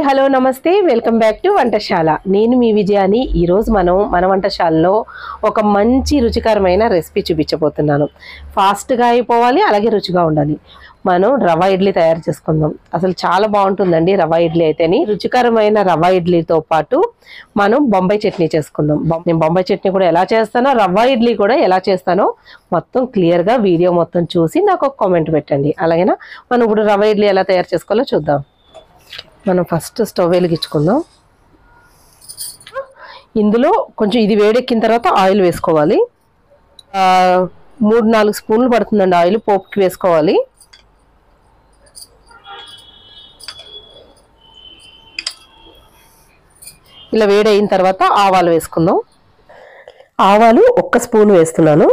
Hi hello నమస్తే. Welcome back to వంటశాల. నేను మీ విజయాని. ఈరోజు మనం మన వంటశాలలో ఒక మంచి రుచికరమైన రెసిపీ చూపించబోతున్నాను. ఫాస్ట్గా అయిపోవాలి అలాగే రుచిగా ఉండాలి. మనం రవ ఇడ్లీ తయారు చేసుకుందాం. అసలు చాలా బాగుంటుందండి రవ ఇడ్లీ అయితేని. రుచికరమైన రవ ఇడ్లీతో పాటు మనం బొంబాయి చట్నీ చేసుకుందాం. నేను బొంబాయి చట్నీ కూడా ఎలా చేస్తానో రవ్వ ఇడ్లీ కూడా ఎలా చేస్తానో మొత్తం క్లియర్గా వీడియో మొత్తం చూసి నాకు ఒక కామెంట్ పెట్టండి. అలాగేనా? మనం ఇప్పుడు రవ ఇడ్లీ ఎలా తయారు చేసుకోవాలో చూద్దాం. మనం ఫస్ట్ స్టవ్ వెలిగించుకుందాం. ఇందులో కొంచెం ఇది వేడెక్కిన తర్వాత ఆయిల్ వేసుకోవాలి. మూడు నాలుగు స్పూన్లు పడుతుందండి ఆయిల్ పోపుకి వేసుకోవాలి. ఇలా వేడయిన తర్వాత ఆవాలు వేసుకుందాం. ఆవాలు ఒక్క స్పూన్ వేస్తున్నాను.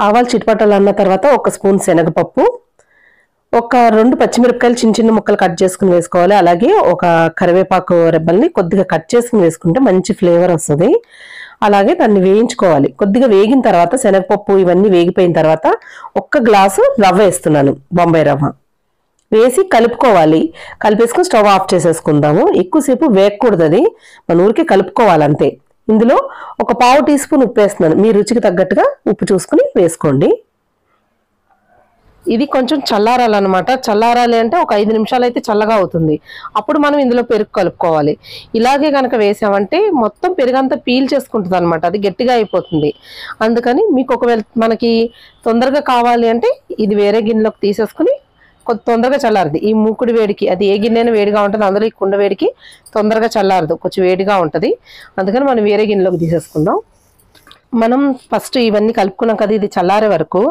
ఆవాలు చిటపటలు అన్న తర్వాత ఒక స్పూన్ శనగపప్పు. ఒక రెండు పచ్చిమిరపకాయలు చిన్న చిన్న ముక్కలు కట్ చేసుకుని వేసుకోవాలి. అలాగే ఒక కరివేపాకు రెబ్బల్ని కొద్దిగా కట్ చేసుకుని వేసుకుంటే మంచి ఫ్లేవర్ వస్తుంది. అలాగే దాన్ని వేయించుకోవాలి. కొద్దిగా వేగిన తర్వాత శనగపప్పు ఇవన్నీ వేగిపోయిన తర్వాత ఒక్క గ్లాసు రవ్వ వేస్తున్నాను బొంబాయి రవ్వ. వేసి కలుపుకోవాలి. కలిపేసుకుని స్టవ్ ఆఫ్ చేసేసుకుందాము. ఎక్కువసేపు వేగకూడదు అది మన ఊరికే కలుపుకోవాలి అంతే ఇందులో ఒక పావు టీ స్పూన్ ఉప్పు వేస్తున్నాను. మీ రుచికి తగ్గట్టుగా ఉప్పు చూసుకుని వేసుకోండి. ఇది కొంచెం చల్లారాలన్నమాట. చల్లారాలి అంటే ఒక ఐదు నిమిషాలు అయితే చల్లగా అవుతుంది. అప్పుడు మనం ఇందులో పెరుగు కలుపుకోవాలి. ఇలాగే కనుక వేసామంటే మొత్తం పెరుగంతా పీల్ చేసుకుంటుంది అనమాట అది గట్టిగా అయిపోతుంది. అందుకని మీకు ఒకవేళ మనకి తొందరగా కావాలి అంటే ఇది వేరే గిన్నెలోకి తీసేసుకుని కొద్ది తొందరగా చల్లారదు. ఈ మూకుడు వేడికి అది ఏ గిన్నెన వేడిగా ఉంటుంది అందులో ఈ కుండ వేడికి తొందరగా చల్లారదు. కొంచెం వేడిగా ఉంటుంది. అందుకని మనం వేరే గిన్నెలోకి తీసేసుకుందాం. మనం ఫస్ట్ ఇవన్నీ కలుపుకున్నాం కదా ఇది చల్లారే వరకు.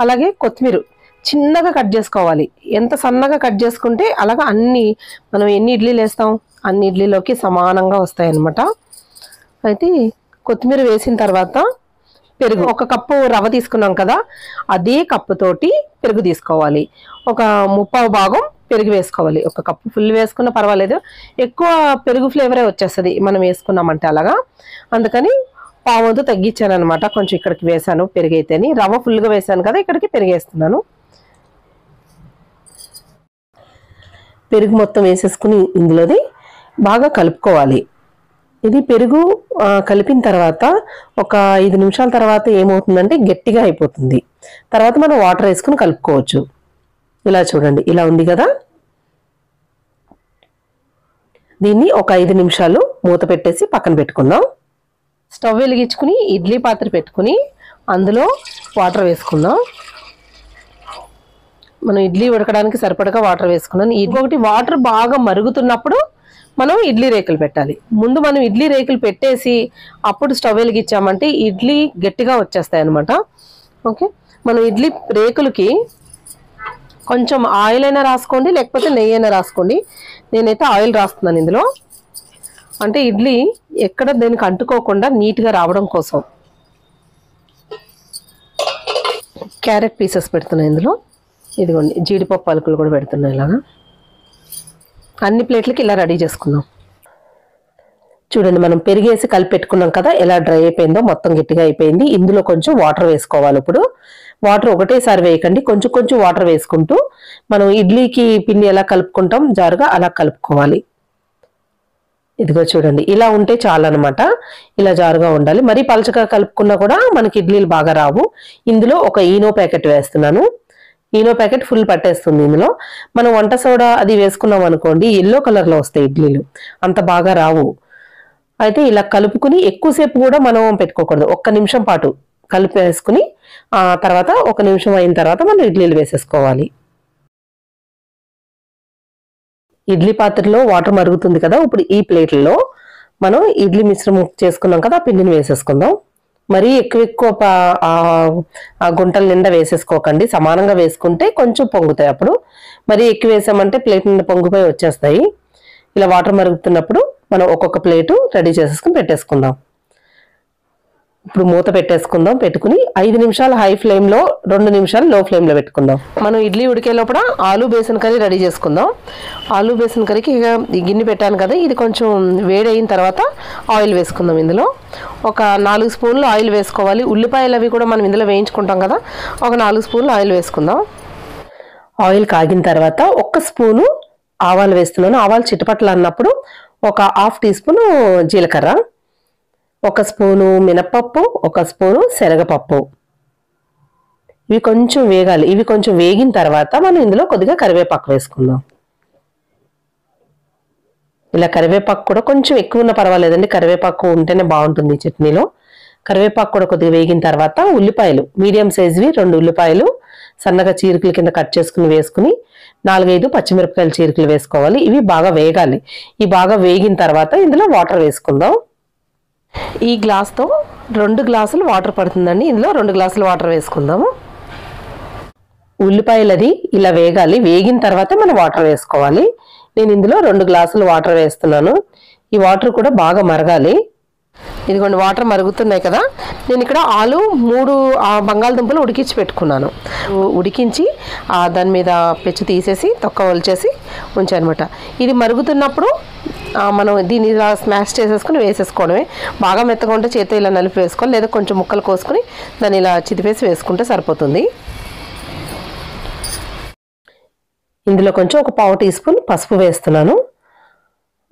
అలాగే కొత్తిమీర. చిన్నగా కట్ చేసుకోవాలి. ఎంత సన్నగా కట్ చేసుకుంటే అలాగా అన్ని మనం ఎన్ని ఇడ్లీలు వేస్తాం అన్ని ఇడ్లీలోకి సమానంగా వస్తాయి అన్నమాట అయితే కొత్తిమీర వేసిన తర్వాత పెరుగు ఒక కప్పు రవ్వ తీసుకున్నాం కదా అదే కప్పుతోటి పెరుగు తీసుకోవాలి. ఒక ముప్పావు భాగం పెరుగు వేసుకోవాలి. ఒక కప్పు ఫుల్ వేసుకున్నా పర్వాలేదు. ఎక్కువ పెరుగు ఫ్లేవరే వచ్చేస్తుంది మనం వేసుకున్నామంటే అలాగా. అందుకని పావంతు తగ్గించాను అనమాట కొంచెం ఇక్కడికి వేసాను పెరుగు అయితేని రవ్వ ఫుల్గా వేసాను కదా ఇక్కడికి పెరిగేస్తున్నాను. పెరుగు మొత్తం వేసేసుకుని ఇందులోది బాగా కలుపుకోవాలి. ఇది పెరుగు కలిపిన తర్వాత ఒక ఐదు నిమిషాల తర్వాత ఏమవుతుందంటే గట్టిగా అయిపోతుంది. తర్వాత మనం వాటర్ వేసుకుని కలుపుకోవచ్చు. ఇలా చూడండి ఇలా ఉంది కదా? దీన్ని ఒక ఐదు నిమిషాలు మూత పెట్టేసి పక్కన పెట్టుకుందాం. స్టవ్ వెలిగించుకుని ఇడ్లీ పాత్ర పెట్టుకుని అందులో వాటర్ వేసుకుందాం. మనం ఇడ్లీ ఉడకడానికి సరిపడగా వాటర్ వేసుకున్నాను ఇంకొకటి వాటర్ బాగా మరుగుతున్నప్పుడు మనం ఇడ్లీ రేకులు పెట్టాలి. ముందు మనం ఇడ్లీ రేకులు పెట్టేసి అప్పుడు స్టవ్ వెలిగించామంటే ఇడ్లీ గట్టిగా వచ్చేస్తాయి అనమాట ఓకే? మనం ఇడ్లీ రేకులకి కొంచెం ఆయిల్ అయినా రాసుకోండి లేకపోతే నెయ్యి అయినా రాసుకోండి. నేనైతే ఆయిల్ రాస్తున్నాను ఇందులో. అంటే ఇడ్లీ ఎక్కడ దేనికి అంటుకోకుండా నీట్గా రావడం కోసం. క్యారెట్ పీసెస్ పెడుతున్నాను ఇందులో. ఇదిగోండి జీడిపప్పు అలుకులు కూడా పెడుతున్నాయి ఇలాగా. అన్ని ప్లేట్లకి ఇలా రెడీ చేసుకున్నాం చూడండి మనం పెరిగేసి కలిపి పెట్టుకున్నాం కదా ఎలా డ్రై అయిపోయిందో మొత్తం గట్టిగా అయిపోయింది. ఇందులో కొంచెం వాటర్ వేసుకోవాలి ఇప్పుడు. వాటర్ ఒకటేసారి వేయకండి కొంచెం కొంచెం వాటర్ వేసుకుంటూ మనం ఇడ్లీకి పిండి ఎలా కలుపుకుంటాం జారుగా అలా కలుపుకోవాలి. ఇదిగో చూడండి ఇలా ఉంటే చాలన్నమాట. ఇలా జారుగా ఉండాలి. మరీ పలచగా కలుపుకున్నా కూడా మనకి ఇడ్లీలు బాగా రావు. ఇందులో ఒక ఈనో ప్యాకెట్ వేస్తున్నాను. ఈనో ప్యాకెట్ ఫుల్ పట్టేస్తుంది ఇందులో. మనం వంట సోడా అది వేసుకున్నాం అనుకోండి ఎల్లో కలర్లో వస్తాయి ఇడ్లీలు. అంత బాగా రావు. అయితే ఇలా కలుపుకుని ఎక్కువసేపు కూడా మనం పెట్టుకోకూడదు. ఒక్క నిమిషం పాటు కలిపేసుకుని ఆ తర్వాత ఒక నిమిషం అయిన తర్వాత మనం ఇడ్లీలు వేసేసుకోవాలి. ఇడ్లీ పాత్రలో వాటర్ మరుగుతుంది కదా ఇప్పుడు ఈ ప్లేట్లలో మనం ఇడ్లీ మిశ్రమం చేసుకున్నాం కదా ఆ పిండిని వేసేసుకుందాం. మరీ ఎక్కువ ఎక్కువ ఆ- గుంటల నిండా వేసేసుకోకండి. సమానంగా వేసుకుంటే కొంచెం పొంగుతాయి అప్పుడు. మరీ ఎక్కువ వేసామంటే ప్లేట్ నిండా పొంగిపోయి వచ్చేస్తాయి. ఇలా వాటర్ మరుగుతున్నప్పుడు మనం ఒక్కొక్క ప్లేటు రెడీ చేసేసుకుని పెట్టేసుకుందాం. ఇప్పుడు మూత పెట్టేసుకుందాం పెట్టుకుని ఐదు నిమిషాలు హై ఫ్లేమ్లో రెండు నిమిషాలు లో ఫ్లేమ్లో పెట్టుకుందాం. మనం ఇడ్లీ ఉడికే లోపల ఆలు బేసన్ కర్రీ రెడీ చేసుకుందాం. ఆలు బేసన్ కర్రీకి ఇక ఈ గిన్నె పెట్టాను కదా ఇది కొంచెం వేడి అయిన తర్వాత ఆయిల్ వేసుకుందాం ఇందులో. ఒక నాలుగు స్పూన్లు ఆయిల్ వేసుకోవాలి. ఉల్లిపాయలు అవి కూడా మనం ఇందులో వేయించుకుంటాం కదా ఒక నాలుగు స్పూన్లు ఆయిల్ వేసుకుందాం. ఆయిల్ కాగిన తర్వాత ఒక్క స్పూను ఆవాలు వేస్తున్నాను. ఆవాలు చిటపట్లు అన్నప్పుడు ఒక హాఫ్ టీ స్పూన్ జీలకర్ర. ఒక స్పూను మినపప్పు ఒక స్పూను శనగపప్పు. ఇవి కొంచెం వేగాలి. ఇవి కొంచెం వేగిన తర్వాత మనం ఇందులో కొద్దిగా కరివేపాకు వేసుకుందాం. ఇలా కరివేపాకు కూడా కొంచెం ఎక్కువ ఉన్న పర్వాలేదండి. కరివేపాకు ఉంటేనే బాగుంటుంది చట్నీలో. కరివేపాకు కూడా కొద్దిగా వేగిన తర్వాత ఉల్లిపాయలు మీడియం సైజువి రెండు ఉల్లిపాయలు సన్నగా చీరికల కింద కట్ చేసుకుని వేసుకుని నాలుగైదు పచ్చిమిరపకాయల చీరికలు వేసుకోవాలి. ఇవి బాగా వేగాలి. ఇవి బాగా వేగిన తర్వాత ఇందులో వాటర్ వేసుకుందాం. ఈ గ్లాస్తో రెండు గ్లాసులు వాటర్ పడుతుందండి. ఇందులో రెండు గ్లాసులు వాటర్ వేసుకుందాము. ఉల్లిపాయలది ఇలా వేగాలి. వేగిన తర్వాత మనం వాటర్ వేసుకోవాలి. నేను ఇందులో రెండు గ్లాసులు వాటర్ వేస్తున్నాను. ఈ వాటర్ కూడా బాగా మరగాలి. ఇదిగోండి వాటర్ మరుగుతున్నాయి కదా. నేను ఇక్కడ ఆలు మూడు బంగాళదుంపలు ఉడికించి పెట్టుకున్నాను. ఉడికించి దాని మీద పెచ్చు తీసేసి తొక్క వలిచేసి ఉంచానమాట. ఇది మరుగుతున్నప్పుడు మనం దీన్ని ఇలా స్మాష్ చేసేసుకుని వేసేసుకోవడమే. బాగా మెత్తగా ఉంటే చేతితో ఇలా నలిపి వేసుకోవాలి లేదా కొంచెం ముక్కలు కోసుకుని దాన్ని ఇలా చితిపేసి వేసుకుంటే సరిపోతుంది. ఇందులో కొంచెం ఒక పావు టీ స్పూన్ పసుపు వేస్తున్నాను.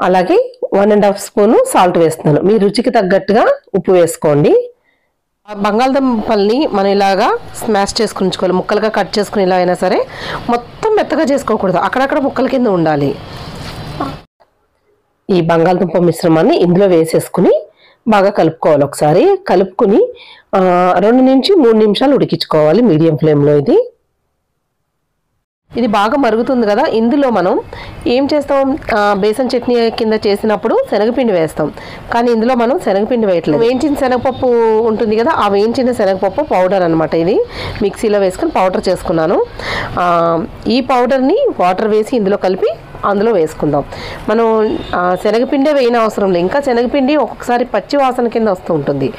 అలాగే one and half spoon salt వేస్తున్నాను మీ రుచికి తగ్గట్టుగా ఉప్పు వేసుకోండి. ఆ బంగాళదుంపల్ని మనం ఇలాగా స్మాష్ చేసుకుని ఉంచుకోవాలి. ముక్కలుగా కట్ చేసుకుని ఇలా అయినా సరే మొత్తం మెత్తగా చేసుకోకూడదు. అక్కడక్కడ ముక్కల కింద ఉండాలి. ఈ బంగాళదుంప మిశ్రమాన్ని ఇందులో వేసేసుకుని బాగా కలుపుకోవాలి ఒకసారి. కలుపుకుని రెండు నుంచి మూడు నిమిషాలు ఉడికించుకోవాలి. మీడియం ఫ్లేమ్లో ఇది. ఇది బాగా మరుగుతుంది కదా ఇందులో మనం ఏం చేస్తాం? బేసన్ చట్నీ కింద చేసినప్పుడు శనగపిండి వేస్తాం. కానీ ఇందులో మనం శనగపిండి వేయట్లేదు. వేయించిన శనగపప్పు ఉంటుంది కదా ఆ వేయించిన శనగపప్పు పౌడర్ అనమాట ఇది. మిక్సీలో వేసుకొని పౌడర్ చేసుకున్నాను. ఈ పౌడర్ని వాటర్ వేసి ఇందులో కలిపి అందులో వేసుకుందాం. మనం శనగపిండే వేయని అవసరం లేదు. ఇంకా శనగపిండి ఒక్కొక్కసారి పచ్చి వాసన కింద వస్తూ ఉంటుంది.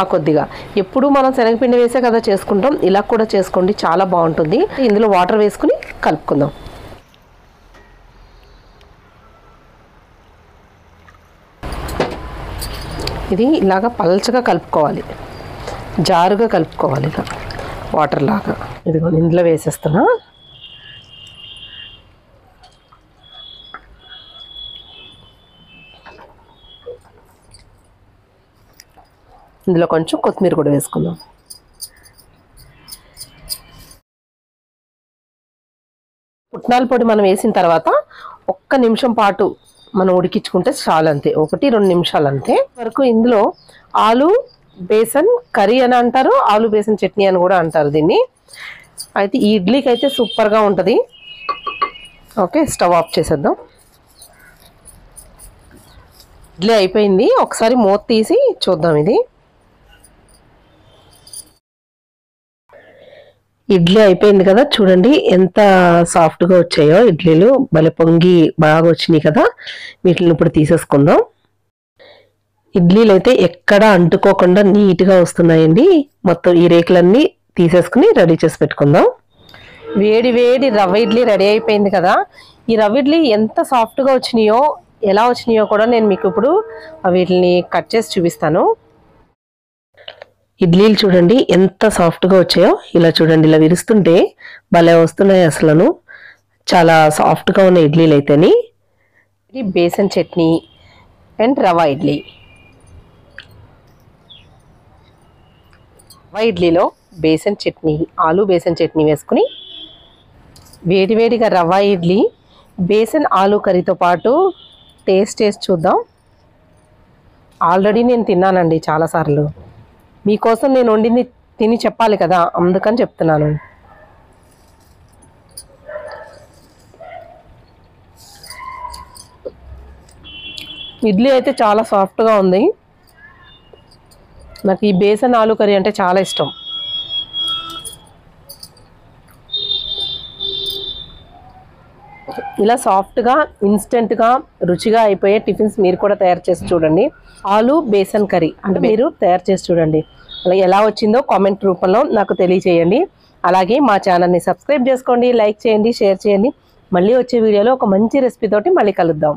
ఆ కొద్దిగా. ఎప్పుడు మనం శనగపిండి వేసే కదా చేసుకుంటాం. ఇలా కూడా చేసుకోండి. చాలా బాగుంటుంది. ఇందులో వాటర్ వేసుకుని కలుపుకుందాం. ఇది ఇలాగా పల్చగా కలుపుకోవాలి. జారుగా కలుపుకోవాలి ఇలా వాటర్ లాగా. ఇదిగో ఇందులో వేసేస్తున్నా. ఇందులో కొంచెం కొత్తిమీర కూడా వేసుకుందాం. పుట్నాల పొడి మనం వేసిన తర్వాత ఒక్క నిమిషం పాటు మనం ఉడికించుకుంటే చాలు అంతే. ఒకటి రెండు నిమిషాలు అంతే. వరకు ఇందులో ఆలు బేసన్ కర్రీ అని అంటారు. ఆలు బేసన్ చట్నీ అని కూడా అంటారు దీన్ని. అయితే ఈ ఇడ్లీకి అయితే సూపర్గా ఉంటుంది. ఓకే స్టవ్ ఆఫ్ చేసేద్దాం. ఇడ్లీ అయిపోయింది. ఒకసారి మూత తీసి చూద్దాం ఇది. ఇడ్లీ అయిపోయింది కదా చూడండి ఎంత సాఫ్ట్గా వచ్చాయో ఇడ్లీలు. భలే పొంగి బాగా వచ్చినాయి కదా. వీటిని ఇప్పుడు తీసేసుకుందాం. ఇడ్లీలు అయితే ఎక్కడ అంటుకోకుండా నీట్గా వస్తున్నాయండి. మొత్తం ఈ రేకులన్నీ తీసేసుకుని రెడీ చేసి పెట్టుకుందాం. వేడి వేడి రవ్వ ఇడ్లీ రెడీ అయిపోయింది కదా. ఈ రవ్వ ఇడ్లీ ఎంత సాఫ్ట్గా వచ్చినాయో ఎలా వచ్చినాయో కూడా నేను మీకు ఇప్పుడు వీటిని కట్ చేసి చూపిస్తాను. ఇడ్లీలు చూడండి ఎంత సాఫ్ట్గా వచ్చాయో. ఇలా చూడండి ఇలా విరుస్తుంటే భలే వస్తున్నాయి అసలు చాలా సాఫ్ట్గా ఉన్న ఇడ్లీలు అయితేని. ఇది బేసన్ చట్నీ అండ్ రవ ఇడ్లీ. రవ ఇడ్లీలో బేసన్ చట్నీ ఆలు బేసన్ చట్నీ వేసుకుని వేడివేడిగా రవ్వ ఇడ్లీ బేసన్ ఆలు కర్రీతో పాటు టేస్ట్ చేసి చూద్దాం. ఆల్రెడీ నేను తిన్నానండి చాలాసార్లు. మీకోసం నేను వండింది తిని చెప్పాలి కదా అందుకని చెప్తున్నాను. ఇడ్లీ అయితే చాలా సాఫ్ట్గా ఉంది. నాకు ఈ బేసన్ ఆలు కర్రీ అంటే చాలా ఇష్టం. ఇలా సాఫ్ట్గా ఇన్స్టెంట్గా రుచిగా అయిపోయే టిఫిన్స్ మీరు కూడా తయారు చేసి చూడండి. ఆలు బేసన్ కర్రీ అంటే మీరు తయారు చేసి చూడండి. అలా ఎలా వచ్చిందో కామెంట్ రూపంలో నాకు తెలియచేయండి. అలాగే మా ఛానల్ని సబ్స్క్రైబ్ చేసుకోండి లైక్ చేయండి షేర్ చేయండి. మళ్ళీ వచ్చే వీడియోలో ఒక మంచి రెసిపీ తోటి మళ్ళీ కలుద్దాం.